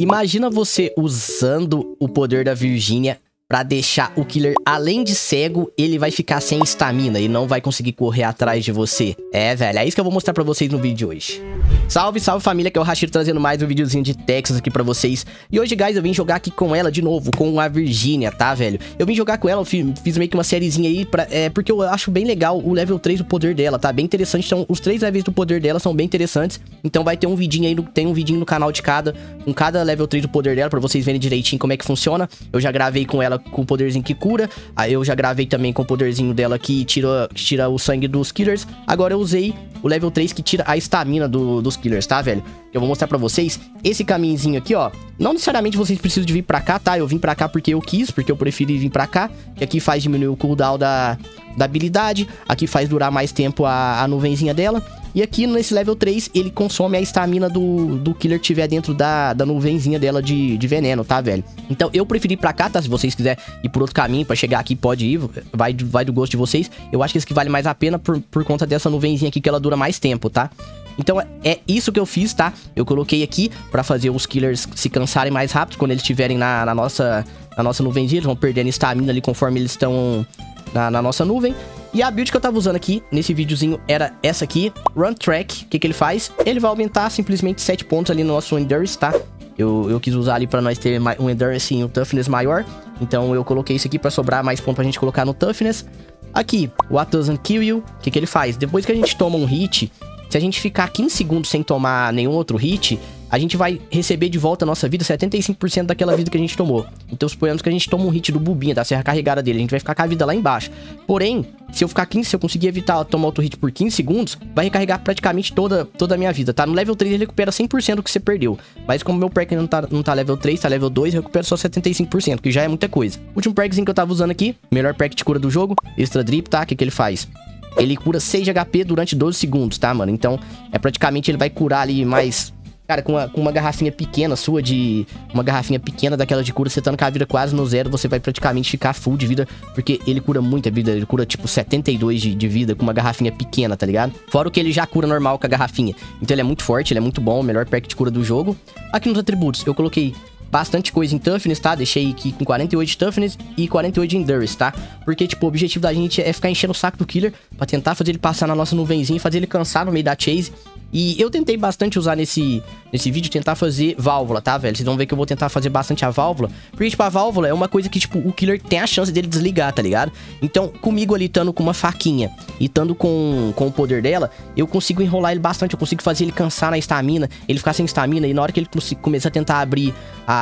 Imagina você usando o poder da Virgínia pra deixar o killer, além de cego, ele vai ficar sem estamina e não vai conseguir correr atrás de você. É, velho, é isso que eu vou mostrar pra vocês no vídeo de hoje. Salve, salve família, que é o Rashiro trazendo mais um videozinho de Texas aqui pra vocês. E hoje, guys, eu vim jogar aqui com ela de novo, com a Virgínia, tá, velho? Eu vim jogar com ela, fiz, fiz meio que uma sériezinha aí, pra, é, porque eu acho bem legal o level 3 do poder dela, tá? Bem interessante, então os três levels do poder dela são bem interessantes. Então vai ter um vidinho aí, tem um vidinho no canal de cada, com cada level 3 do poder dela, pra vocês verem direitinho como é que funciona. Eu já gravei com ela com o poderzinho que cura. Aí eu já gravei também com o poderzinho dela que tira, que tira o sangue dos killers. Agora eu usei o level 3 que tira a estamina do, dos killers, tá, velho? Eu vou mostrar pra vocês esse caminhozinho aqui, ó. Não necessariamente vocês precisam de vir pra cá, tá? Eu vim pra cá porque eu quis, porque eu preferi vir pra cá. Que aqui faz diminuir o cooldown da, da habilidade. Aqui faz durar mais tempo a, a nuvenzinha dela. E aqui nesse level 3, ele consome a estamina do, do killer que tiver dentro da, da nuvenzinha dela de, de veneno, tá, velho? Então eu preferi ir pra cá, tá? Se vocês quiserem ir por outro caminho pra chegar aqui, pode ir. Vai, vai do gosto de vocês. Eu acho que esse aqui vale mais a pena por, por conta dessa nuvenzinha aqui que ela dura mais tempo, tá? Então é isso que eu fiz, tá? Eu coloquei aqui pra fazer os killers se cansarem mais rápido. Quando eles estiverem na, na, nossa, na nossa nuvenzinha, eles vão perdendo estamina ali conforme eles estão na, na nossa nuvem. E a build que eu tava usando aqui, nesse videozinho, era essa aqui, Run Track. O que, que ele faz? Ele vai aumentar simplesmente 7 pontos ali no nosso Endurance, tá? Eu, eu quis usar ali pra nós ter um Endurance e um Toughness maior. Então eu coloquei isso aqui pra sobrar mais pontos pra gente colocar no Toughness. Aqui, What Doesn't Kill You. O que, que ele faz? Depois que a gente toma um hit, se a gente ficar 15 segundos sem tomar nenhum outro hit, a gente vai receber de volta a nossa vida 75% daquela vida que a gente tomou. Então suponhamos que a gente toma um hit do bubinha, da serra carregada dele, a gente vai ficar com a vida lá embaixo. Porém, se eu ficar 15, se eu conseguir evitar tomar outro hit por 15 segundos, vai recarregar praticamente toda, toda a minha vida, tá? No level 3 ele recupera 100% do que você perdeu. Mas como meu perk não tá, não tá level 3, tá level 2, eu recupero só 75%, que já é muita coisa. último perkzinho que eu tava usando aqui, melhor perk de cura do jogo, Extra Drip, tá? O que, que ele faz? Ele cura 6 de HP durante 12 segundos, tá, mano? Então, é praticamente ele vai curar ali mais Cara, com uma, com uma garrafinha pequena sua de. Uma garrafinha pequena daquela de cura, você tá com a vida quase no zero, você vai praticamente ficar full de vida. Porque ele cura muita vida. Ele cura tipo 72 de, de vida com uma garrafinha pequena, tá ligado? Fora o que ele já cura normal com a garrafinha. Então ele é muito forte, ele é muito bom, o melhor perk de cura do jogo. Aqui nos atributos, eu coloquei bastante coisa em Toughness, tá? Deixei aqui com 48 de Toughness e 48 de Endurance, tá? Porque, tipo, o objetivo da gente é ficar enchendo o saco do Killer pra tentar fazer ele passar na nossa nuvenzinha e fazer ele cansar no meio da chase e eu tentei bastante usar nesse, nesse vídeo, tentar fazer válvula, tá, velho? Vocês vão ver que eu vou tentar fazer bastante a válvula. Porque, tipo, a válvula é uma coisa que, tipo, o killer tem a chance dele desligar, tá ligado? Então, comigo ali, estando com uma faquinha e estando com, com o poder dela, eu consigo enrolar ele bastante. Eu consigo fazer ele cansar na estamina, ele ficar sem estamina. E na hora que ele começar a tentar abrir a...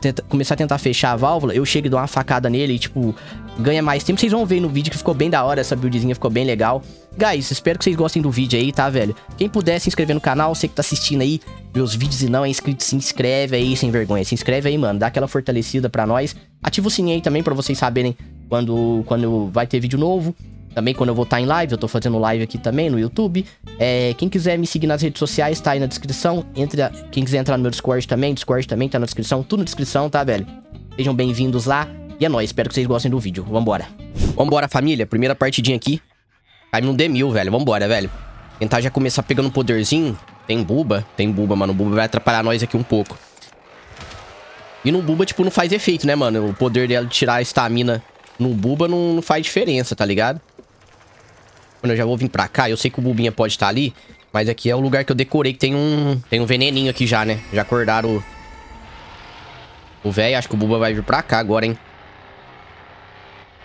Tenta, começar a tentar fechar a válvula, eu chego e dou uma facada nele e, tipo, ganha mais tempo. Vocês vão ver no vídeo que ficou bem da hora, essa buildzinha ficou bem legal. Guys, espero que vocês gostem do vídeo aí, tá, velho? Quem puder se inscrever no canal, você que tá assistindo aí meus vídeos e não é inscrito, se inscreve aí, sem vergonha. Se inscreve aí, mano, dá aquela fortalecida pra nós. Ativa o sininho aí também pra vocês saberem quando, quando vai ter vídeo novo. Também quando eu vou estar tá em live, eu tô fazendo live aqui também no YouTube. É, quem quiser me seguir nas redes sociais, tá aí na descrição. Entre a, quem quiser entrar no meu Discord também, Discord também tá na descrição. Tudo na descrição, tá, velho? Sejam bem-vindos lá. E é nóis, espero que vocês gostem do vídeo. Vambora. Vambora, família. Primeira partidinha aqui. Cai num D1000, velho. Vambora, velho. Tentar já começar pegando um poderzinho. Tem buba? Tem buba, mano. O buba vai atrapalhar nós aqui um pouco. E no buba, tipo, não faz efeito, né, mano? O poder dela de tirar a estamina no buba não, não, faz diferença, tá ligado? Mano, eu já vou vir pra cá. Eu sei que o bubinha pode estar ali. Mas aqui é o lugar que eu decorei que tem um... Tem um veneninho aqui já, né? Já acordaram o... O velho. Acho que o buba vai vir pra cá agora, hein?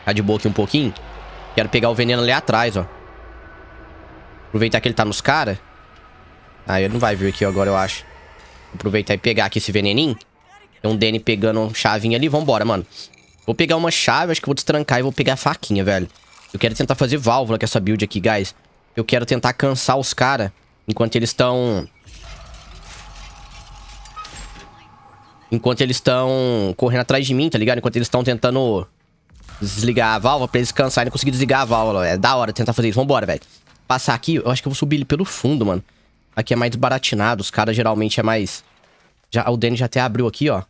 Tá de boa aqui um pouquinho. Quero pegar o veneno ali atrás, ó. Aproveitar que ele tá nos caras. Ah, ele não vai vir aqui agora, eu acho. Aproveitar e pegar aqui esse veneninho. Tem um Danny pegando chavinho ali. Vambora, mano. Vou pegar uma chave, acho que vou destrancar e vou pegar a faquinha, velho. Eu quero tentar fazer válvula com essa build aqui, guys. Eu quero tentar cansar os caras enquanto eles estão... Enquanto eles estão correndo atrás de mim, tá ligado? Enquanto eles estão tentando desligar a válvula pra eles cansarem e conseguir desligar a válvula. É da hora tentar fazer isso. Vambora, velho. Passar aqui, eu acho que eu vou subir ele pelo fundo, mano. Aqui é mais baratinado, os caras geralmente é mais... Já, o Danny já até abriu aqui, ó.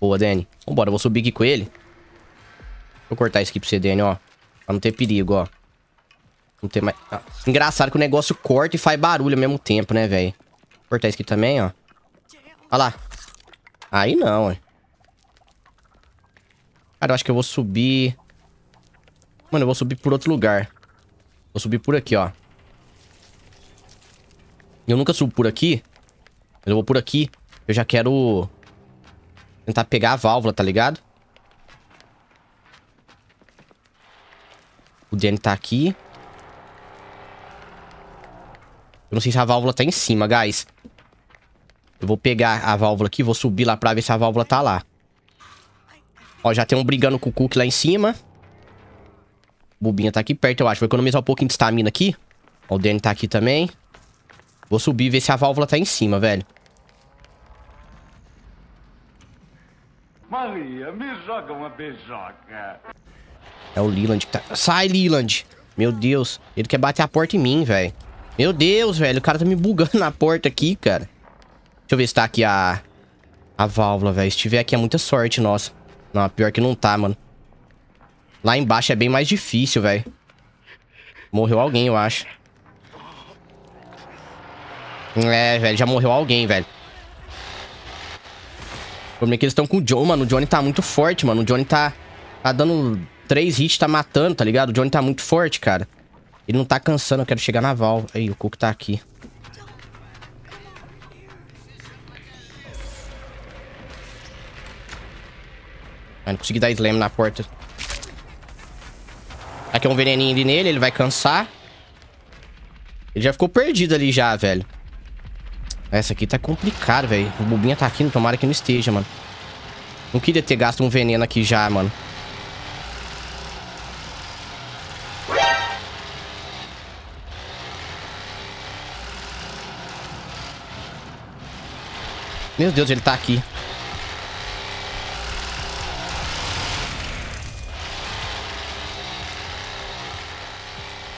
Boa, Danny. Vambora, eu vou subir aqui com ele. Vou cortar isso aqui pra você, Danny, ó. Pra não ter perigo, ó. Não ter mais... Ah. Engraçado que o negócio corta e faz barulho ao mesmo tempo, né, velho? Cortar isso aqui também, ó. Olha lá. Aí não, ué. Cara, eu acho que eu vou subir... Mano, eu vou subir por outro lugar. Vou subir por aqui, ó. Eu nunca subo por aqui. Mas eu vou por aqui. Eu já quero... Tentar pegar a válvula, tá ligado? O Danny tá aqui. Eu não sei se a válvula tá em cima, guys. Eu vou pegar a válvula aqui, vou subir lá pra ver se a válvula tá lá. Ó, já tem um brigando com o Cook lá em cima. Bubinha tá aqui perto, eu acho. Vou economizar um pouquinho de estamina aqui. Ó, o Danny tá aqui também. Vou subir e ver se a válvula tá em cima, velho. Maria, me joga uma beijoca. É o Leland que tá... Sai, Leland! Meu Deus. Ele quer bater a porta em mim, velho. Meu Deus, velho. O cara tá me bugando na porta aqui, cara. Deixa eu ver se tá aqui a... A válvula, velho. Se tiver aqui é muita sorte, nossa. Não, pior que não tá, mano. Lá embaixo é bem mais difícil, velho. Morreu alguém, eu acho. É, velho. Já morreu alguém, velho. O problema é que eles estão com o John, mano. O Johnny tá muito forte, mano. O Johnny tá... Tá dando três hits, tá matando, tá ligado? O Johnny tá muito forte, cara. Ele não tá cansando, eu quero chegar na Val. Aí, o Cook tá aqui. Ah, não consegui dar slam na porta. Aqui é um veneninho ali nele, ele vai cansar. Ele já ficou perdido ali já, velho. Essa aqui tá complicado, velho. O Bubinha tá aqui, tomara que não esteja, mano. Não queria ter gasto um veneno aqui já, mano. Meu Deus, ele tá aqui.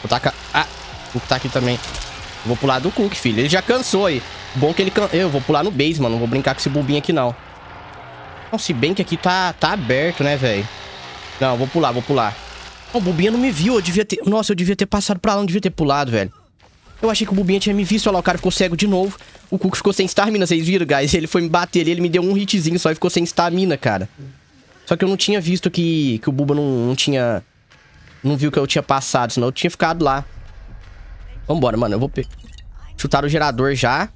Vou tacar... Ah, o Cook tá aqui também. Vou pular do Cook, filho. Ele já cansou aí. Bom que ele... Can... Eu vou pular no base, mano. Não vou brincar com esse bobinho aqui, não. Não, se bem que aqui tá, tá aberto, né, velho? Não, vou pular, vou pular. O Bubinha não me viu, eu devia ter... Nossa, eu devia ter passado pra lá, não devia ter pulado, velho. Eu achei que o Bubinha tinha me visto, olha lá, o cara ficou cego de novo. O Cook ficou sem stamina, vocês viram, guys? Ele foi me bater ali, ele me deu um hitzinho só e ficou sem stamina, cara. Só que eu não tinha visto que, que o Buba não, não tinha... Não viu que eu tinha passado, senão eu tinha ficado lá. Vambora, mano, eu vou... Chutar o gerador já.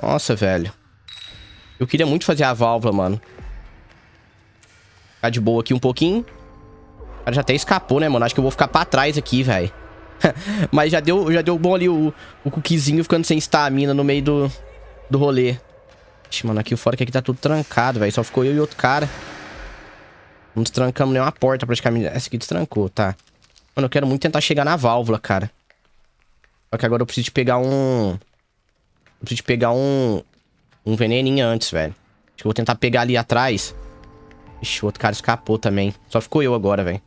Nossa, velho. Eu queria muito fazer a válvula, mano. Ficar de boa aqui um pouquinho. O cara já até escapou, né, mano? Acho que eu vou ficar pra trás aqui, velho. Mas já deu, já deu bom ali o, o cookiezinho ficando sem estamina no meio do, do rolê. Ixi, mano, aqui fora que aqui tá tudo trancado, velho. Só ficou eu e outro cara. Não destrancamos nenhuma porta praticamente. Essa aqui destrancou, tá. Mano, eu quero muito tentar chegar na válvula, cara. Só que agora eu preciso de pegar um... Eu preciso de pegar um... Um veneninho antes, velho. Acho que eu vou tentar pegar ali atrás. Ixi, o outro cara escapou também. Só ficou eu agora, velho.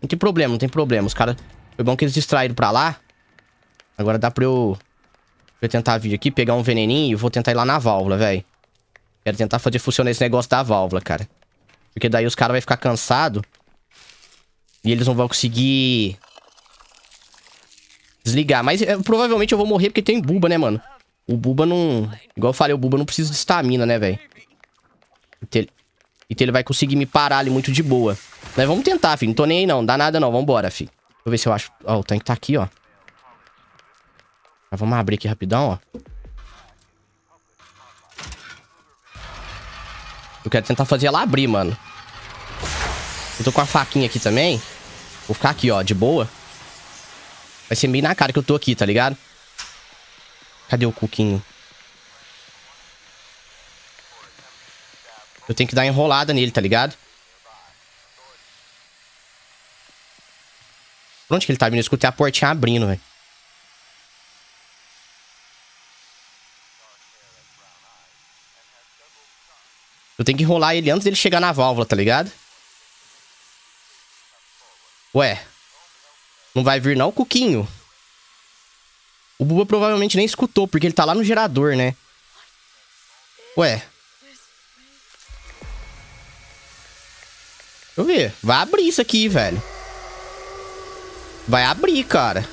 Não tem problema, não tem problema. Os caras... Foi bom que eles distraíram pra lá. Agora dá pra eu... Pra eu tentar vir aqui, pegar um veneninho e vou tentar ir lá na válvula, velho. Quero tentar fazer funcionar esse negócio da válvula, cara. Porque daí os caras vão ficar cansados. E eles não vão conseguir... Desligar. Mas é, provavelmente eu vou morrer porque tem Buba, né, mano? O Buba não... Igual eu falei, o Buba não precisa de estamina, né, velho? Então, então ele vai conseguir me parar ali muito de boa. Mas vamos tentar, filho. Não tô nem aí. Não dá nada, não. Vambora, filho. Eu ver se eu acho... Ó, o tanque tá aqui, ó. Mas vamos abrir aqui rapidão, ó. Eu quero tentar fazer ela abrir, mano. Eu tô com a faquinha aqui também. Vou ficar aqui, ó, de boa. Vai ser bem na cara que eu tô aqui, tá ligado? Cadê o cuquinho? Eu tenho que dar enrolada nele, tá ligado? Por onde que ele tá vindo? Eu escutei a portinha abrindo, velho. Eu tenho que enrolar ele antes dele chegar na válvula, tá ligado? Ué. Não vai vir não, Cuquinho? O Buba provavelmente nem escutou, porque ele tá lá no gerador, né? Ué. Deixa eu ver. Vai abrir isso aqui, velho. Vai abrir, cara.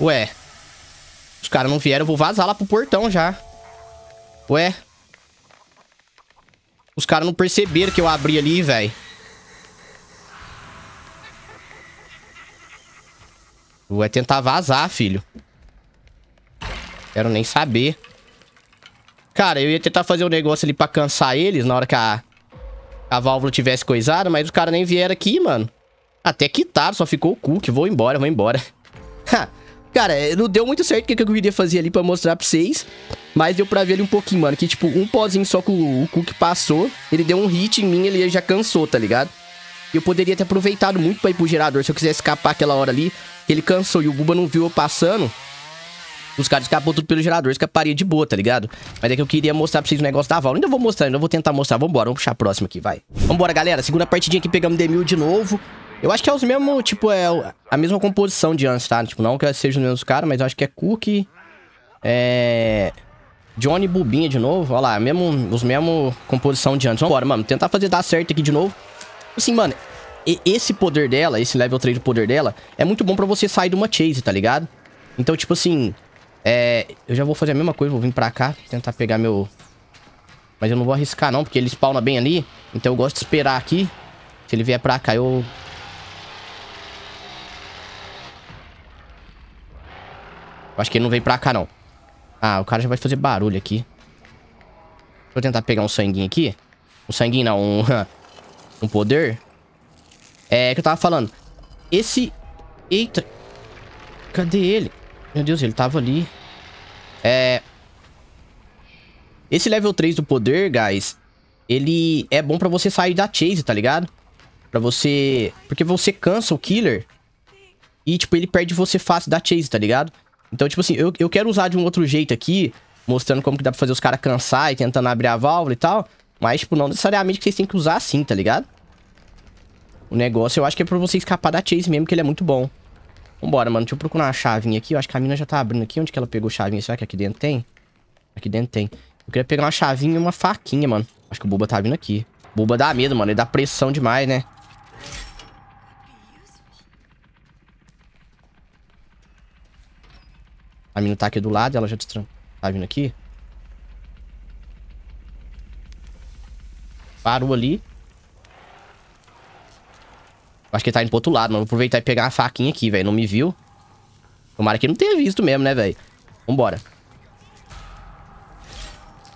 Ué. Os caras não vieram, eu vou vazar lá pro portão já. Ué. Os caras não perceberam que eu abri ali, velho. Vou é tentar vazar, filho. Quero nem saber. Cara, eu ia tentar fazer um negócio ali pra cansar eles na hora que a, a válvula tivesse coisada, mas os caras nem vieram aqui, mano. Até quitaram, só ficou o Cook. Vou embora, vou embora. cara, não deu muito certo o que eu queria fazer ali pra mostrar pra vocês. Mas deu pra ver ali um pouquinho, mano. Que, tipo, um pozinho só que o, o Cook passou. Ele deu um hit em mim, ele já cansou, tá ligado? Eu poderia ter aproveitado muito pra ir pro gerador se eu quisesse escapar aquela hora ali. Ele cansou e o Buba não viu eu passando. Os caras escapou tudo pelo gerador, escaparia de boa, tá ligado? Mas é que eu queria mostrar pra vocês o negócio da válvula. Ainda vou mostrar, ainda vou tentar mostrar. Vambora, vamos puxar a próxima aqui, vai. Vambora, galera. Segunda partidinha aqui, pegamos D1000 de novo. Eu acho que é os mesmos, tipo, é a mesma composição de antes, tá? Tipo, não que sejam os mesmos caras, mas eu acho que é Cook, é... Johnny Bubinha de novo. Olha lá, mesmo, os mesmos composição de antes. Vambora, mano. Tentar fazer dar certo aqui de novo. Assim, mano, esse poder dela, esse level 3 do poder dela, é muito bom pra você sair de uma chase, tá ligado? Então, tipo assim, é, eu já vou fazer a mesma coisa, vou vir pra cá, tentar pegar meu... Mas eu não vou arriscar não, porque ele spawna bem ali. Então eu gosto de esperar aqui. Se ele vier pra cá, eu... acho que ele não veio pra cá, não. Ah, o cara já vai fazer barulho aqui. Vou tentar pegar um sanguinho aqui. Um sanguinho não, um... um poder. É, que eu tava falando. Esse... Eita. Cadê ele? Meu Deus, ele tava ali. É... Esse level 3 do poder, guys, ele é bom pra você sair da chase, tá ligado? Pra você... Porque você cansa o killer e, tipo, ele perde você fácil da chase, tá ligado? Então, tipo assim, eu, eu quero usar de um outro jeito aqui, mostrando como que dá pra fazer os caras cansar e tentando abrir a válvula e tal. Mas, tipo, não necessariamente que vocês têm que usar assim, tá ligado? O negócio eu acho que é pra você escapar da chase mesmo, que ele é muito bom. Vambora, mano. Deixa eu procurar uma chavinha aqui. Eu acho que a mina já tá abrindo aqui. Onde que ela pegou chavinha? Será que aqui dentro tem? Aqui dentro tem. Eu queria pegar uma chavinha e uma faquinha, mano. Acho que o Buba tá vindo aqui. Buba dá medo, mano. Ele dá pressão demais, né? A mina tá aqui do lado. Ela já destran... tá vindo aqui. Parou ali. Acho que ele tá indo pro outro lado, mano. Vou aproveitar e pegar uma faquinha aqui, velho. Não me viu. Tomara que ele não tenha visto mesmo, né, velho? Vambora.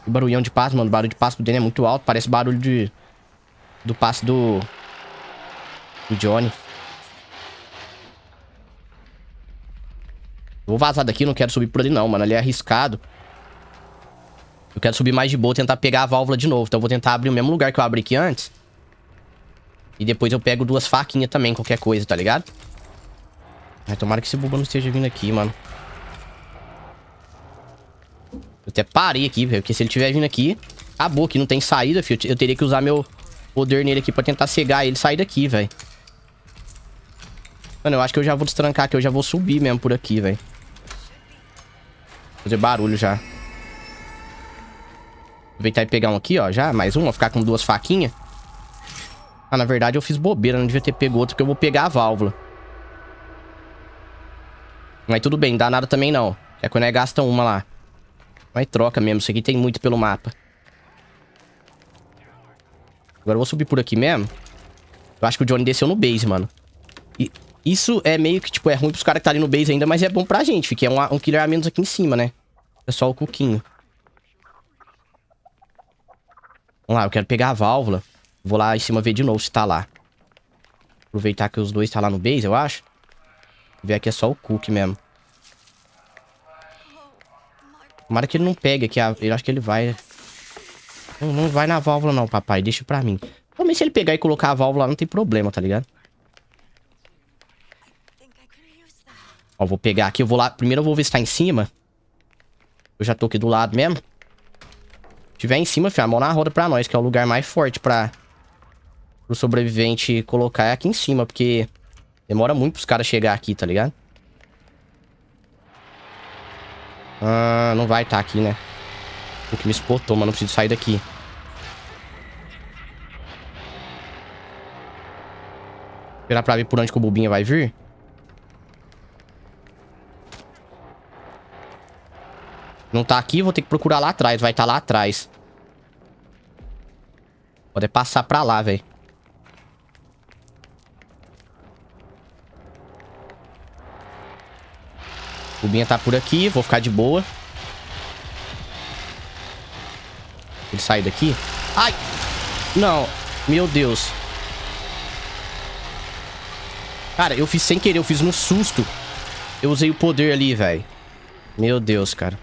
O barulhão de passo, mano. O barulho de passo dele é muito alto. Parece barulho de... Do passe do... Do Johnny. Vou vazar daqui, não quero subir por ali não, mano. Ali é arriscado. Eu quero subir mais de boa, tentar pegar a válvula de novo. Então eu vou tentar abrir o mesmo lugar que eu abri aqui antes. E depois eu pego duas faquinhas também, qualquer coisa, tá ligado? Ai, tomara que esse bobo não esteja vindo aqui, mano. Eu até parei aqui, velho. Porque se ele estiver vindo aqui, acabou que não tem saída, filho. Eu teria que usar meu poder nele aqui pra tentar cegar ele e sair daqui, velho. Mano, eu acho que eu já vou destrancar aqui. Eu já vou subir mesmo por aqui, velho. Fazer barulho já. Aproveitar e pegar um aqui, ó. Já, mais um. Vou ficar com duas faquinhas. Ah, na verdade eu fiz bobeira, não devia ter pego outro, porque eu vou pegar a válvula. Mas tudo bem, dá nada também não. É quando é gasta uma lá. Mas troca mesmo, isso aqui tem muito pelo mapa. Agora eu vou subir por aqui mesmo. Eu acho que o Johnny desceu no base, mano. E isso é meio que, tipo, é ruim pros caras que tá ali no base ainda, mas é bom pra gente, porque é um, um killer a menos aqui em cima, né? É só o cuquinho. Vamos lá, eu quero pegar a válvula. Vou lá em cima ver de novo se tá lá. Aproveitar que os dois tá lá no base, eu acho. Ver aqui é só o Cook mesmo. Tomara que ele não pegue aqui. Eu acho que ele vai... Não, não vai na válvula não, papai. Deixa pra mim. Também se ele pegar e colocar a válvula não tem problema, tá ligado? Ó, vou pegar aqui. Eu vou lá... Primeiro eu vou ver se tá em cima. Eu já tô aqui do lado mesmo. Se tiver em cima, filho, a mão na roda pra nós, que é o lugar mais forte pra pro sobrevivente colocar é aqui em cima, porque demora muito pros caras chegar aqui, tá ligado? Ah, não vai estar tá aqui, né? O que me espotou, mas não preciso sair daqui. Esperar pra ver por onde que o Bubinha vai vir. Não tá aqui, vou ter que procurar lá atrás. Vai estar tá lá atrás. Pode passar pra lá, velho. O Binha tá por aqui, vou ficar de boa. Ele sai daqui. Ai! Não, meu Deus. Cara, eu fiz sem querer, eu fiz no susto. Eu usei o poder ali, velho. Meu Deus, cara.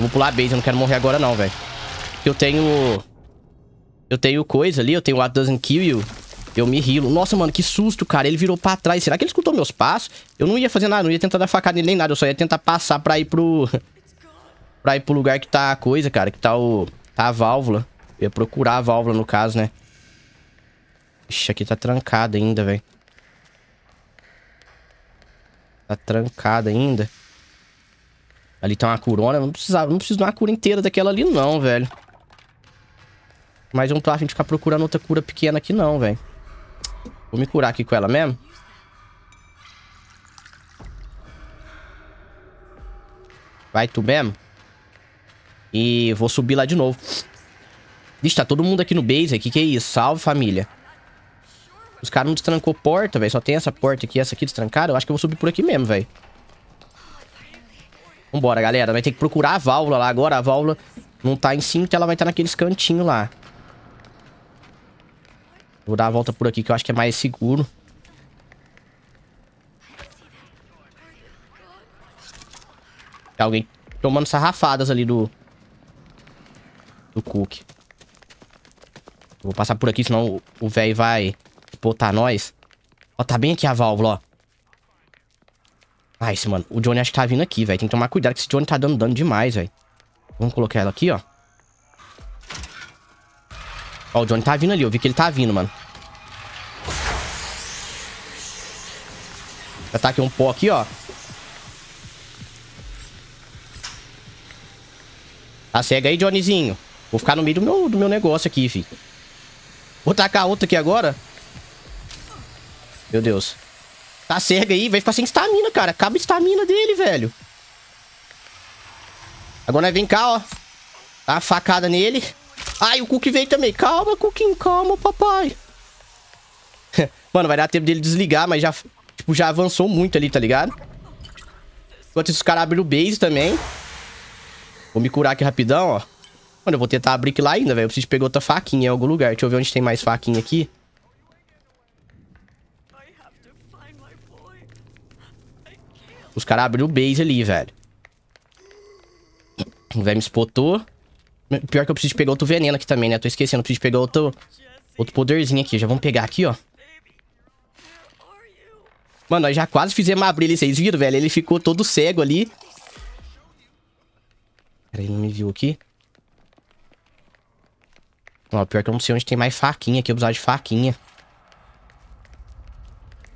Vou pular a base, eu não quero morrer agora não, velho. Eu tenho... Eu tenho coisa ali, eu tenho What Doesn't Kill You. Eu me rilo. Nossa, mano, que susto, cara. Ele virou pra trás. Será que ele escutou meus passos? Eu não ia fazer nada, não ia tentar dar facada nele nem nada. Eu só ia tentar passar pra ir pro... pra ir pro lugar que tá a coisa, cara. Que tá o... Tá a válvula. Eu ia procurar a válvula, no caso, né? Ixi, aqui tá trancado ainda, velho. Tá trancado ainda. Ali tem uma curona. Não, precisava, não preciso de uma cura inteira daquela ali, não, velho. Mas eu não tô a gente ficar procurando outra cura pequena aqui, não, velho. Vou me curar aqui com ela mesmo. Vai tu mesmo. E vou subir lá de novo. Vixe, tá todo mundo aqui no base. Que que é isso? Salve, família. Os caras não destrancou porta, velho. Só tem essa porta aqui, essa aqui destrancada. Eu acho que eu vou subir por aqui mesmo, velho. Vambora, galera. Vai ter que procurar a válvula lá agora. A válvula não tá em cima, então ela vai estar tá naqueles cantinhos lá. Vou dar a volta por aqui, que eu acho que é mais seguro. Tem alguém tomando sarrafadas ali do... Do Cook. Vou passar por aqui, senão o velho vai botar nós. Ó, tá bem aqui a válvula, ó. Ah, esse, mano. O Johnny acho que tá vindo aqui, velho. Tem que tomar cuidado, que esse Johnny tá dando dano demais, velho. Vamos colocar ela aqui, ó. Ó, o Johnny tá vindo ali. Eu vi que ele tá vindo, mano. Já tá um pó aqui, ó. Tá cega aí, Johnnyzinho. Vou ficar no meio do meu, do meu negócio aqui, fi. Vou tacar outra aqui agora. Meu Deus. Tá cega aí, vai ficar sem estamina, cara. Acaba a estamina dele, velho. Agora vem cá, ó. Dá uma facada nele. Ai, o Cook veio também. Calma, Cookinho, calma, papai. Mano, vai dar tempo dele desligar, mas já... Tipo, já avançou muito ali, tá ligado? Enquanto isso, os caras abrem o base também. Vou me curar aqui rapidão, ó. Mano, eu vou tentar abrir aqui lá ainda, velho. Eu preciso pegar outra faquinha em algum lugar. Deixa eu ver onde tem mais faquinha aqui. Os caras abriram o base ali, velho. O velho me spotou. Pior que eu preciso pegar outro veneno aqui também, né? Tô esquecendo, preciso pegar outro, outro poderzinho aqui. Já vamos pegar aqui, ó. Mano, nós já quase fizemos abrir ele. Vocês viram, velho? Ele ficou todo cego ali. Pera, ele não me viu aqui. Ó, pior que eu não sei onde tem mais faquinha aqui. Eu precisava de faquinha.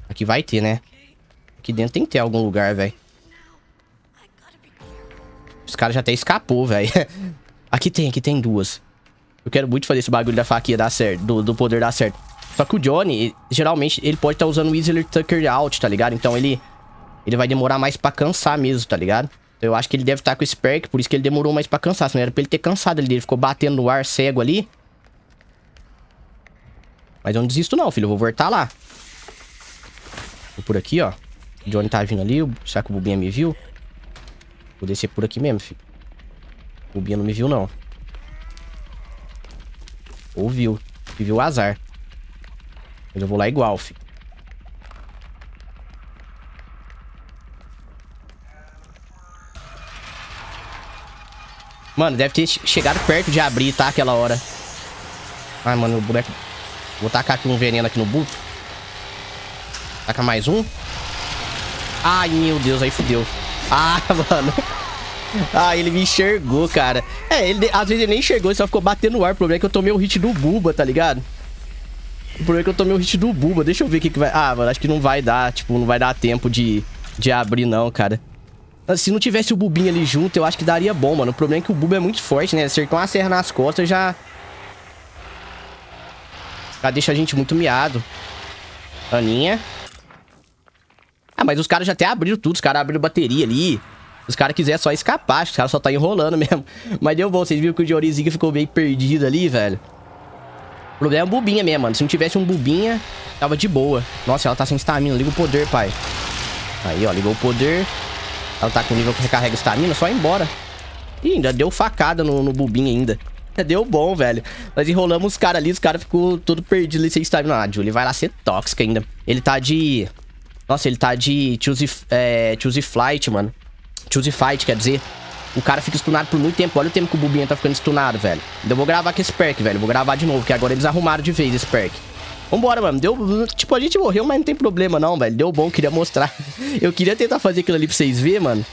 Aqui vai ter, né? Aqui dentro tem que ter algum lugar, velho. Os caras já até escapou, velho. aqui tem, aqui tem duas. Eu quero muito fazer esse bagulho da faquinha dar certo, do, do poder dar certo. Só que o Johnny, geralmente, ele pode estar tá usando o Easily Tucker Out, tá ligado? Então ele ele vai demorar mais pra cansar mesmo, tá ligado? Então eu acho que ele deve estar tá com esse perk, por isso que ele demorou mais pra cansar. Senão era pra ele ter cansado ali. Ele ficou batendo no ar cego ali. Mas eu não desisto não, filho. Eu vou voltar lá. Vou por aqui, ó. Johnny tá vindo ali. Será que o Bubinha me viu? Vou descer por aqui mesmo, filho. O Bubinha não me viu, não. Ou viu. E viu azar. Mas eu vou lá igual, filho. Mano, deve ter chegado perto de abrir, tá? Aquela hora. Ai, mano, o boneco... Vou tacar aqui um veneno aqui no buto. Taca mais um. Ai, meu Deus, aí fudeu. Ah, mano. Ah, ele me enxergou, cara. É, ele, às vezes ele nem enxergou, ele só ficou batendo no ar. O problema é que eu tomei o hit do Buba, tá ligado? O problema é que eu tomei o hit do Buba. Deixa eu ver o que, que vai... Ah, mano, acho que não vai dar, tipo, não vai dar tempo de, de abrir, não, cara. Se não tivesse o Bubinho ali junto, eu acho que daria bom, mano. O problema é que o Buba é muito forte, né? Acertou uma serra nas costas já... Já deixa a gente muito miado. Aninha. Ah, mas os caras já até abriram tudo. Os caras abriram bateria ali. Os caras quiserem só escapar. Os caras só tá enrolando mesmo. Mas deu bom. Vocês viram que o Diorizinho ficou meio perdido ali, velho. problema é o bubinha mesmo, mano. Se não tivesse um bubinha, tava de boa. Nossa, ela tá sem estamina. Liga o poder, pai. Aí, ó, ligou o poder. Ela tá com nível que recarrega estamina, só ir embora. Ih, ainda deu facada no, no bubinha ainda. Deu bom, velho. Nós enrolamos os caras ali, os caras ficou todo perdido ali sem estamina. Ah, Julie vai lá ser tóxica ainda. Ele tá de... Nossa, ele tá de choose, é, choose flight, mano. Choose fight, quer dizer... O cara fica stunado por muito tempo. Olha o tempo que o Bubinha tá ficando stunado, velho. Então eu vou gravar com esse perk, velho. Vou gravar de novo, porque agora eles arrumaram de vez esse perk. Vambora, mano. Deu... Tipo, a gente morreu, mas não tem problema não, velho. Deu bom, queria mostrar. Eu queria tentar fazer aquilo ali pra vocês verem, mano.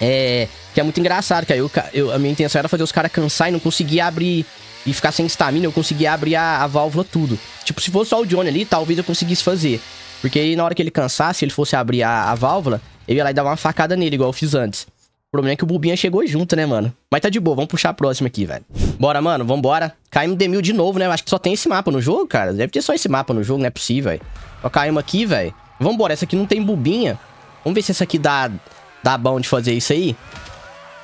É... Que é muito engraçado, cara. Eu, eu, a minha intenção era fazer os caras cansar e não conseguir abrir... E ficar sem estamina, eu conseguia abrir a, a válvula tudo. Tipo, se fosse só o Johnny ali, talvez eu conseguisse fazer. Porque aí, na hora que ele cansasse, ele fosse abrir a, a válvula, eu ia lá e dar uma facada nele, igual eu fiz antes. O problema é que o Bubinha chegou junto, né, mano? Mas tá de boa, vamos puxar a próxima aqui, velho. Bora, mano, vambora. Caímos Demil de novo, né? Acho que só tem esse mapa no jogo, cara. Deve ter só esse mapa no jogo, não é possível, velho. Só caímos aqui, velho. Vambora, essa aqui não tem Bubinha. Vamos ver se essa aqui dá, dá bom de fazer isso aí.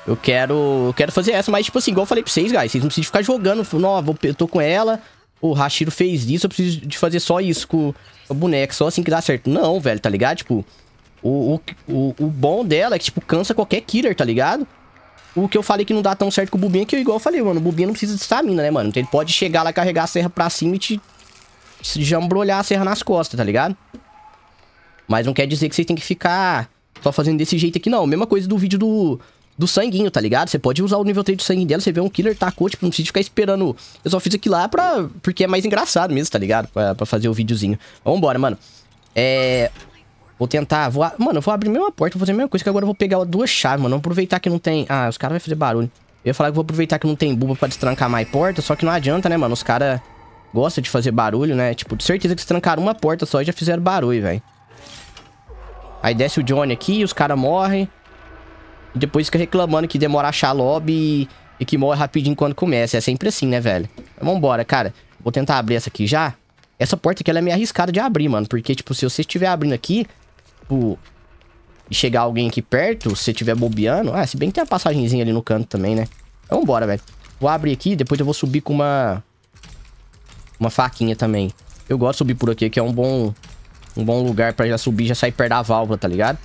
Eu quero, eu quero fazer essa, mas tipo assim, igual eu falei pra vocês, guys. Vocês não precisam ficar jogando. Não, eu tô com ela. O Hashiro fez isso, eu preciso de fazer só isso com boneca. Só assim que dá certo. Não, velho, tá ligado? Tipo, o, o, o, bom dela é que, tipo, cansa qualquer killer, tá ligado? O que eu falei que não dá tão certo com o Bubinha, é que eu igual eu falei, mano, o Bubinha não precisa de estamina, né, mano? Então ele pode chegar lá, carregar a serra pra cima e te... Já embrulhar a serra nas costas, tá ligado? Mas não quer dizer que vocês tem que ficar só fazendo desse jeito aqui, não. Mesma coisa do vídeo do, do sanguinho, tá ligado? Você pode usar o nível 3 do sangue dela, você vê um killer tacou, tipo, não precisa ficar esperando. Eu só fiz aqui lá pra... porque é mais engraçado mesmo, tá ligado? Pra, pra fazer o videozinho. Vambora, mano. É... Vou tentar... Vou, mano, eu vou abrir a mesma porta, vou fazer a mesma coisa, que agora eu vou pegar duas chaves, mano. Vamos aproveitar que não tem... Ah, os caras vão fazer barulho. Eu ia falar que vou aproveitar que não tem buba pra destrancar mais porta, só que não adianta, né, mano? Os caras gostam de fazer barulho, né? Tipo, de certeza que se trancaram uma porta só e já fizeram barulho, velho. Aí desce o Johnny aqui, os caras morrem. E depois fica reclamando que demora a achar lobby e, que morre rapidinho quando começa. É sempre assim, né, velho? Então, vambora, cara. Vou tentar abrir essa aqui já. Essa porta aqui, ela é meio arriscada de abrir, mano. Porque, tipo, se você estiver abrindo aqui, tipo, e chegar alguém aqui perto, se você estiver bobeando... Ah, se bem que tem a passagenzinha ali no canto também, né? Então, vambora, velho. Vou abrir aqui, depois eu vou subir com uma... Uma faquinha também. Eu gosto de subir por aqui, que é um bom... Um bom lugar pra já subir, já sair perto da válvula, tá ligado?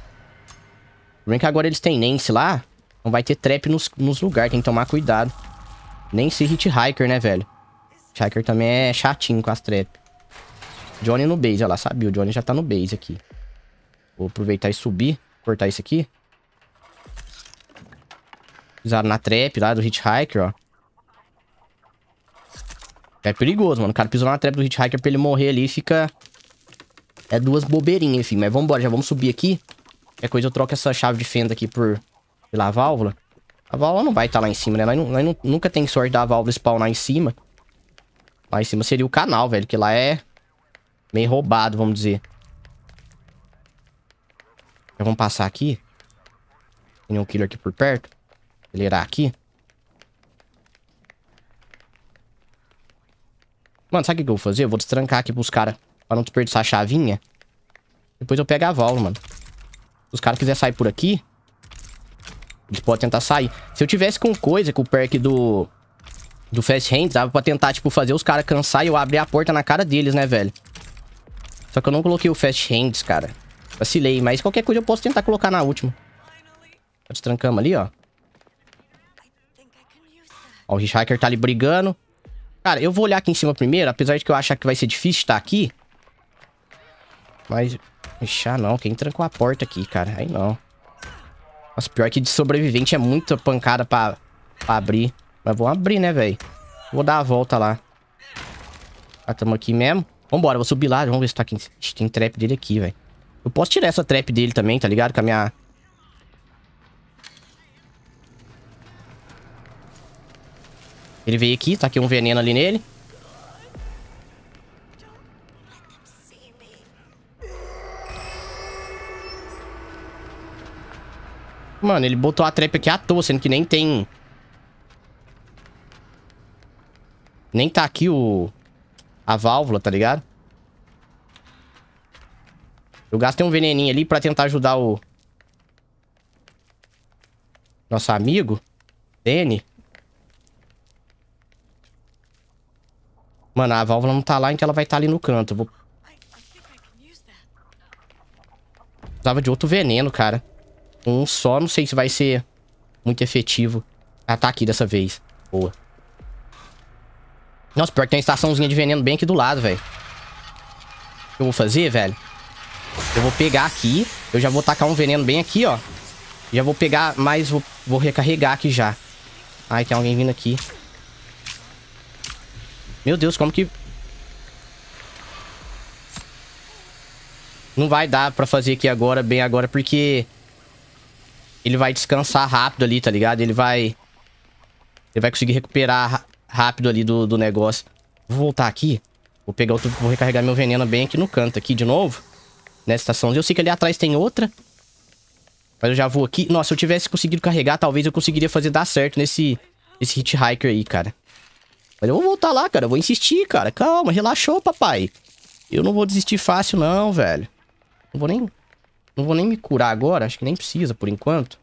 Porém que agora eles têm Nance lá. Não vai ter trap nos, nos lugares, tem que tomar cuidado. Nem se hit hiker, né, velho? Hiker também é chatinho com as trap. Johnny no base, olha lá, sabia? O Johnny já tá no base aqui. Vou aproveitar e subir. Cortar isso aqui. Pisaram na trap lá do hitchhiker, ó. É perigoso, mano. O cara pisou na trap do hitchhiker pra ele morrer ali e fica... É duas bobeirinhas, enfim. Mas vambora, já vamos subir aqui. Qualquer coisa eu troco essa chave de fenda aqui por... Pela válvula. A válvula não vai estar tá lá em cima, né? Nós, nós, nós, nunca tem sorte da válvula spawnar em cima. Lá em cima seria o canal, velho. Que lá é... Meio roubado, vamos dizer. Já vamos passar aqui. Tem um killer aqui por perto. Acelerar aqui. Mano, sabe o que eu vou fazer? Eu vou destrancar aqui pros caras. Pra não desperdiçar a chavinha. Depois eu pego a válvula, mano. Os caras quiserem sair por aqui... Eles podem tentar sair. Se eu tivesse com coisa, com o perk do... Do Fast Hands, dava pra tentar, tipo, fazer os caras cansar e eu abrir a porta na cara deles, né, velho? Só que eu não coloquei o Fast Hands, cara. Vacilei, mas qualquer coisa eu posso tentar colocar na última. Destrancamos ali, ó. Ó, o Hitchhiker tá ali brigando. Cara, eu vou olhar aqui em cima primeiro, apesar de que eu achar que vai ser difícil estar aqui. Mas... Ixi, ah, não. Quem trancou a porta aqui, cara? Aí não. Nossa, pior que de sobrevivente é muita pancada pra, pra abrir. Mas vou abrir, né, velho? Vou dar a volta lá. Ah, tamo aqui mesmo. Vambora, vou subir lá. Vamos ver se tá aqui. Ixi, tem trap dele aqui, velho. Eu posso tirar essa trap dele também, tá ligado? Com a minha... Ele veio aqui, tá aqui um veneno ali nele. Mano, ele botou a trap aqui à toa, sendo que nem tem... Nem tá aqui o... A válvula, tá ligado? Eu gastei um veneninho ali pra tentar ajudar o... Nosso amigo. Danny. Mano, a válvula não tá lá, então ela vai estar tá ali no canto. Eu vou... Precisava de outro veneno, cara. Um só, não sei se vai ser muito efetivo. Ah, tá aqui dessa vez. Boa. Nossa, pior que tem uma estaçãozinha de veneno bem aqui do lado, velho. O que eu vou fazer, velho? Eu vou pegar aqui. Eu já vou tacar um veneno bem aqui, ó. Já vou pegar mais... Vou, vou recarregar aqui já. Ai, tem alguém vindo aqui. Meu Deus, como que... Não vai dar pra fazer aqui agora, bem agora, porque... Ele vai descansar rápido ali, tá ligado? Ele vai... Ele vai conseguir recuperar rápido ali do, do negócio. Vou voltar aqui. Vou pegar outro... Vou recarregar meu veneno bem aqui no canto, aqui de novo. Nessa estação. Eu sei que ali atrás tem outra. Mas eu já vou aqui. Nossa, se eu tivesse conseguido carregar, talvez eu conseguiria fazer dar certo nesse... Esse hitchhiker aí, cara. Mas eu vou voltar lá, cara. Eu vou insistir, cara. Calma, relaxou, papai. Eu não vou desistir fácil, não, velho. Não vou nem... Não vou nem me curar agora. Acho que nem precisa, por enquanto.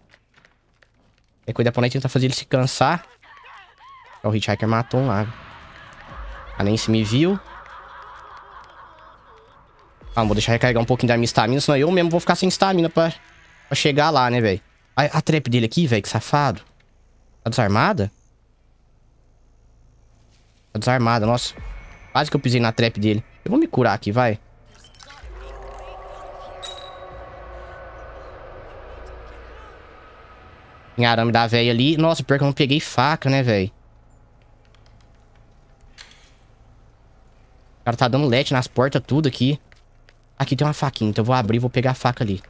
É coisa pra tentar fazer ele se cansar. O Hitchhiker matou um lá. A Nancy me viu. Ah, vou deixar recarregar um pouquinho da minha estamina, senão eu mesmo vou ficar sem estamina pra, pra chegar lá, né, velho? A, a trap dele aqui, velho, que safado. Tá desarmada? Tá desarmada, nossa. Quase que eu pisei na trap dele. Eu vou me curar aqui, vai. Tem arame da velha ali. Nossa, pior que eu não peguei faca, né, velho? O cara tá dando let nas portas, tudo aqui. Aqui tem uma faquinha, então eu vou abrir e vou pegar a faca ali.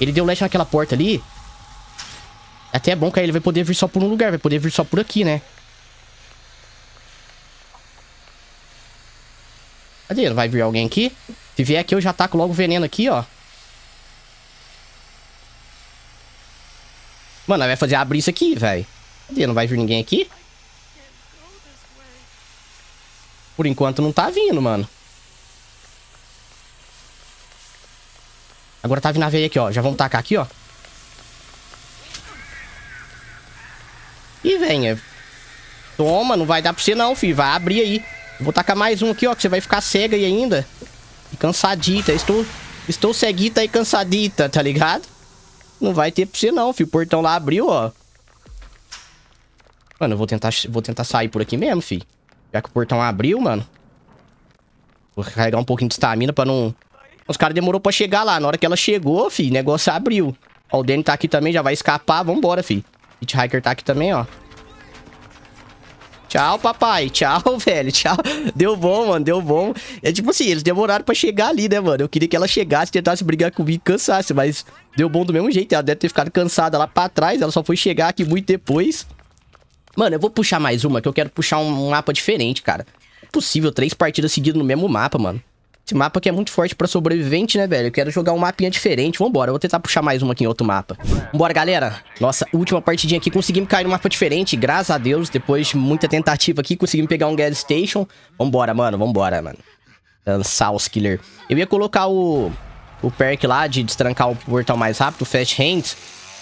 Ele deu leste naquela porta ali. É até bom que aí ele vai poder vir só por um lugar. Vai poder vir só por aqui, né? Cadê? Vai vir alguém aqui? Se vier aqui, eu já taco logo o veneno aqui, ó. Mano, vai fazer abrir isso aqui, velho. Cadê? Não vai vir ninguém aqui? Por enquanto não tá vindo, mano. Agora tá vindo a veia aqui, ó. Já vamos tacar aqui, ó. E venha. Toma, não vai dar pra você não, filho. Vai abrir aí. Vou tacar mais um aqui, ó, que você vai ficar cega aí ainda. E cansadita. Estou, estou ceguita e cansadita, tá ligado? Não vai ter pra você não, filho. O portão lá abriu, ó. Mano, eu vou tentar, vou tentar sair por aqui mesmo, filho. Já que o portão abriu, mano. Vou carregar um pouquinho de estamina pra não os caras demorou pra chegar lá. Na hora que ela chegou, fi, o negócio abriu. Ó, o Danny tá aqui também, já vai escapar. Vambora, fi. Hitchhiker tá aqui também, ó. Tchau, papai. Tchau, velho. Tchau. Deu bom, mano. Deu bom. É tipo assim, eles demoraram pra chegar ali, né, mano? Eu queria que ela chegasse, tentasse brigar comigo e cansasse, mas deu bom do mesmo jeito. Ela deve ter ficado cansada lá pra trás. Ela só foi chegar aqui muito depois. Mano, eu vou puxar mais uma, que eu quero puxar um mapa diferente, cara. Possível três partidas seguidas no mesmo mapa, mano. Esse mapa aqui é muito forte pra sobrevivente, né, velho? Eu quero jogar um mapinha diferente. Vambora, eu vou tentar puxar mais uma aqui em outro mapa. Vambora, galera. Nossa, última partidinha aqui. Conseguimos cair num mapa diferente, graças a Deus. Depois de muita tentativa aqui, conseguimos pegar um gas station. Vambora, mano, vambora, mano. Lançar os killer. Eu ia colocar o, o perk lá de destrancar o portal mais rápido, o Fast Hands.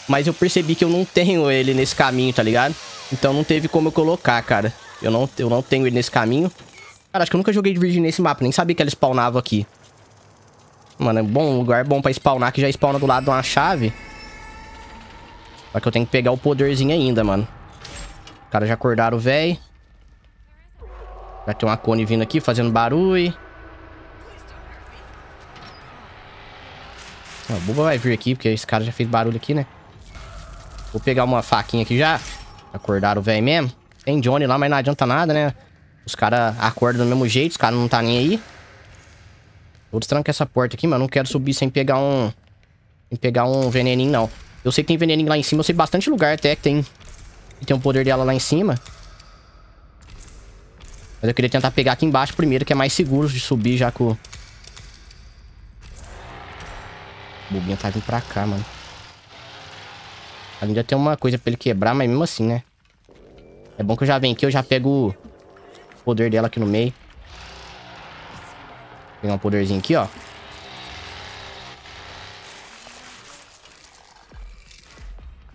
Mas eu percebi que eu não tenho ele nesse caminho, tá ligado? Então não teve como eu colocar, cara. Eu não, eu não tenho ele nesse caminho. Cara, acho que eu nunca joguei de Virgin nesse mapa. Nem sabia que ela spawnava aqui. Mano, é bom, lugar bom pra spawnar, que já spawna do lado de uma chave. Só que eu tenho que pegar o poderzinho ainda, mano. Os caras já acordaram velho. Já tem uma cone vindo aqui, fazendo barulho. A Buba vai vir aqui, porque esse cara já fez barulho aqui, né? Vou pegar uma faquinha aqui já. Acordaram o velho mesmo. Tem Johnny lá, mas não adianta nada, né? Os caras acordam do mesmo jeito, os caras não tá nem aí. Vou destrancar essa porta aqui, mas não quero subir sem pegar um... Sem pegar um veneninho, não. Eu sei que tem veneninho lá em cima, eu sei bastante lugar até que tem... Que tem o um poder dela lá em cima. Mas eu queria tentar pegar aqui embaixo primeiro, que é mais seguro de subir já com... O bobinha tá vindo pra cá, mano. Ainda tem uma coisa pra ele quebrar, mas mesmo assim, né? É bom que eu já venho aqui, eu já pego poder dela aqui no meio. Vou pegar um poderzinho aqui, ó.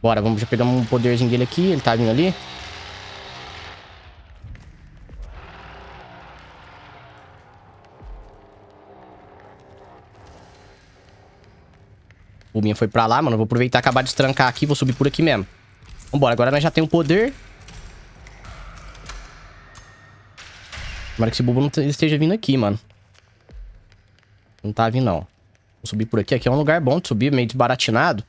Bora, vamos já pegar um poderzinho dele aqui. Ele tá vindo ali. O minha foi pra lá, mano. Vou aproveitar e acabar de trancar aqui. Vou subir por aqui mesmo. Vambora, agora nós já tem um poder. Tomara que esse bobo não esteja vindo aqui, mano. Não tá vindo, não. Vou subir por aqui. Aqui é um lugar bom de subir, meio desbaratinado.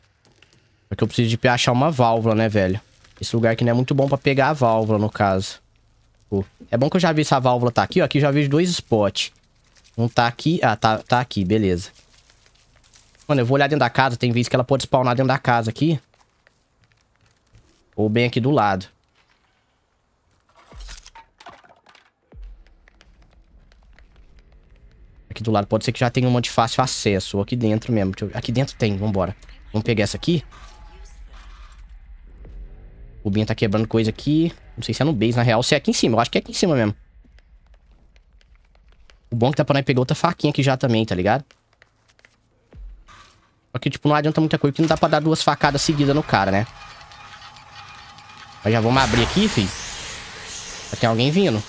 Só que eu preciso de achar uma válvula, né, velho? Esse lugar aqui não é muito bom pra pegar a válvula, no caso. É bom que eu já vi essa válvula tá aqui, ó. Aqui eu já vejo dois spots. Um tá aqui... Ah, tá, tá aqui, beleza. Mano, eu vou olhar dentro da casa. Tem vezes que ela pode spawnar dentro da casa aqui. Ou bem aqui do lado. Aqui do lado pode ser que já tenha uma de fácil acesso. Ou aqui dentro mesmo. Aqui dentro tem, vambora. Vamos pegar essa aqui. O Binha tá quebrando coisa aqui. Não sei se é no base, na real. Se é aqui em cima. Eu acho que é aqui em cima mesmo. O bom é que tá pra nós pegar outra faquinha aqui já também, tá ligado? Só que, tipo, não adianta muita coisa, porque não dá pra dar duas facadas seguidas no cara, né? Mas já vamos abrir aqui, filho. Já tem alguém vindo.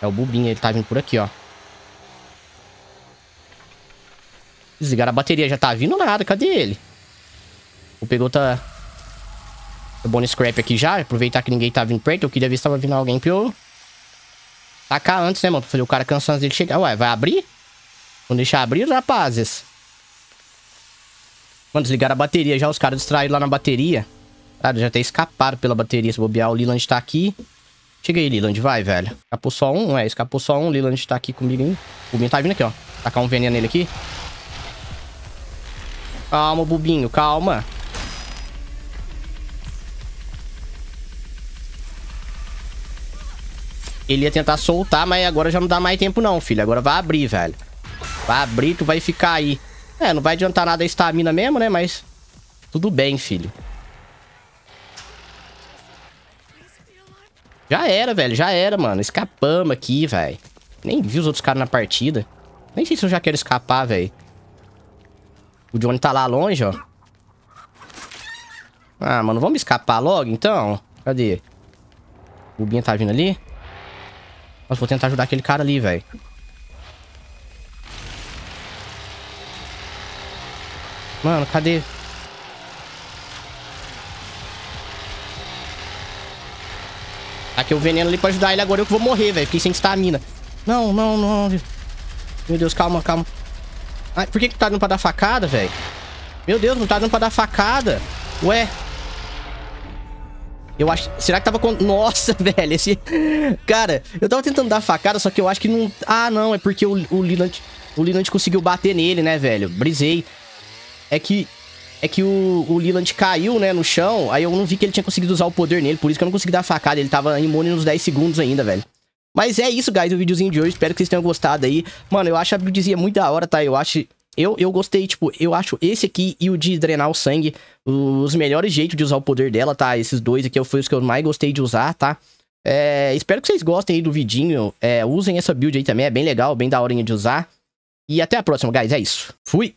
É o Bubinho, ele tá vindo por aqui, ó. Desligaram a bateria, já tá vindo nada, cadê ele? O pegou tá... O bonus scrap aqui já, aproveitar que ninguém tá vindo perto. Eu queria ver se tava vindo alguém pra eu... Tacar antes, né, mano? Pra fazer o cara cansar antes dele chegar. Ué, vai abrir? Vamos deixar abrir, rapazes. Mano, desligaram a bateria já. Os caras distraíram lá na bateria. Cara, já até escaparam pela bateria. Se bobear, o Liland tá aqui. Chega aí, Liland, vai, velho. Escapou só um? É, escapou só um. Liland tá aqui comigo, hein? Bubinho tá vindo aqui, ó. Tacar um veneno nele aqui. Calma, Bubinho, calma. Ele ia tentar soltar, mas agora já não dá mais tempo não, filho. Agora vai abrir, velho. Vai abrir, tu vai ficar aí. É, não vai adiantar nada a estamina mesmo, né? Mas tudo bem, filho. Já era, velho. Já era, mano. Escapamos aqui, velho. Nem vi os outros caras na partida. Nem sei se eu já quero escapar, velho. O Johnny tá lá longe, ó. Ah, mano, vamos escapar logo, então? Cadê? O Binha tá vindo ali? Nossa, vou tentar ajudar aquele cara ali, velho. Mano, cadê? Aqui o veneno ali pra ajudar ele agora. Eu que vou morrer, velho. Fiquei sem estamina. Não, não, não. Meu Deus, calma, calma. Ai, por que que tá dando pra dar facada, velho? Meu Deus, não tá dando pra dar facada. Ué. Eu acho... Será que tava com... Nossa, velho, esse... Cara, eu tava tentando dar facada, só que eu acho que não... Ah, não, é porque o, o. O Liland conseguiu bater nele, né, velho? Brisei. É que... É que o, o Liland caiu, né, no chão, aí eu não vi que ele tinha conseguido usar o poder nele, por isso que eu não consegui dar facada. Ele tava imune nos 10 segundos ainda, velho. Mas é isso, guys, o videozinho de hoje. Espero que vocês tenham gostado aí. Mano, eu acho a buildzinha muito da hora, tá? Eu acho eu, eu gostei, tipo, eu acho esse aqui e o de drenar o sangue os melhores jeitos de usar o poder dela, tá? Esses dois aqui foi os que eu mais gostei de usar, tá? É, espero que vocês gostem aí do vidinho. É, usem essa build aí também, é bem legal, bem da horinha de usar. E até a próxima, guys. É isso. Fui!